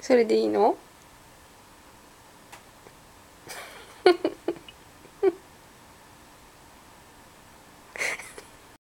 それでいいの？